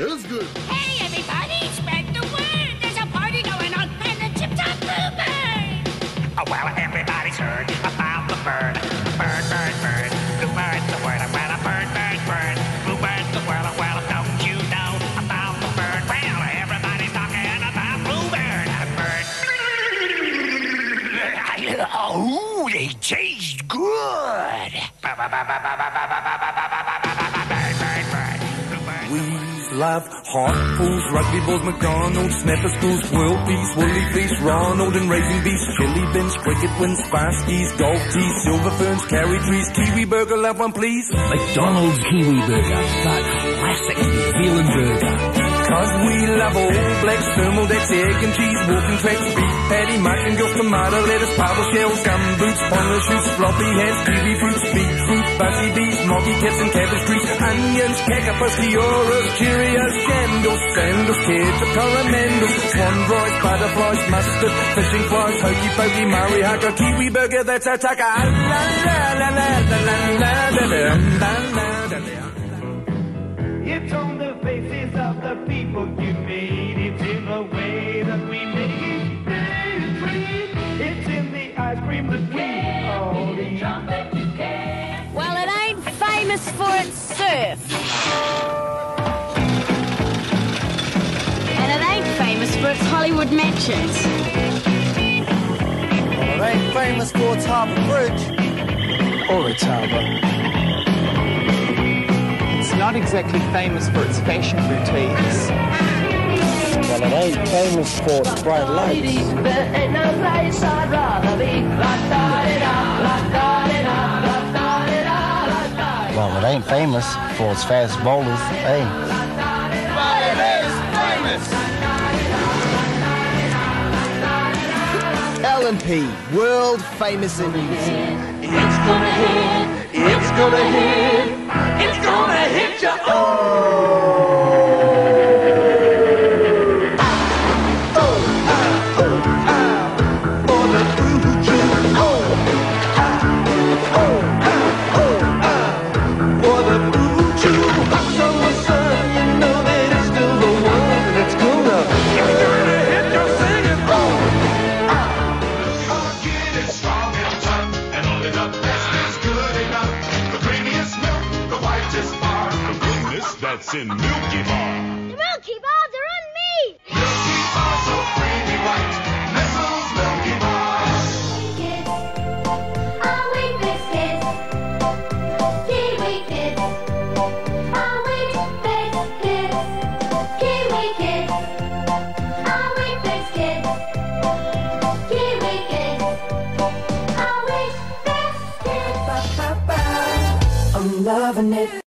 It was good. Hey, everybody, spread the word. There's a party going on and the Tip Top Bluebird. Oh, well, everybody's heard about the bird. Bird, bird, bird. Bluebird's the word. Well, a bird, bird, bird. Bluebird's the word. Well, don't you know about the bird? Well, everybody's talking about Bluebird. Bird. Oh, they taste good. Bird, bird, bird. Bluebird. We's love, heartfuls, rugby balls, McDonald's, snapper schools, world peace, woolly fleece, Ronald and raising beast, chili bins, cricket wins, sparskies, golf tees, silver ferns, carry trees, kiwi burger, love one please. McDonald's Kiwi Burger, that classic New Zealand burger. Cause we love all blacks, thermal decks, egg and cheese, walking tracks, beef patty, mutton, gills, tomato, lettuce, parboil shells, gum boots, ponga shoots, floppy hats, kiwi fruits, beetroot, buzzy bees, moggy cats and cabbage trees, onions, kakapos, Kioras, Cheerios, sandals, kids swan roys, butterflies, mustard, fishing flies, hokey pokey, Murray kiwi burger, that's tucker. Ah, it's on the faces of the people you made, it's in the way that we make it. It's in the ice cream that we all eat. Well, it ain't famous for its surf. Famous for its Hollywood mansions. Well, it ain't famous for its harbour bridge. Or its harbour. It's not exactly famous for its fashion boutiques. Well, it ain't famous for its bright lights. Well, it ain't famous for its fast bowlers, eh? World famous in music. It's gonna hit. It's gonna hit. It's gonna that's in Milky Bar. The Milky Bars are on me! Milky Bars so creamy white. Nestle's Milky Kiwi kids. Kiwi kids. Kiwi kids. I'm loving it.